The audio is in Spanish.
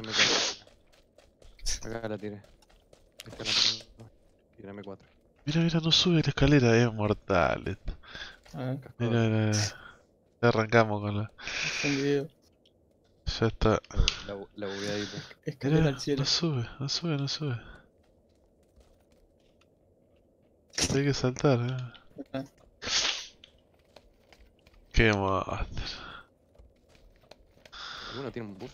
Tírame cuatro. Acá la tiré. Esta la tengo. Tírame cuatro. Mira, mira, no sube la escalera, es mortal. Ah, Mira, mira, mira. Ya arrancamos con la. video. Ya está. La, bu- la bugueadita. Pues. Escalera Mira, al cielo. no sube, no sube, no sube. Hay que saltar, eh. Ah. Qué monster. ¿Alguno tiene un bus?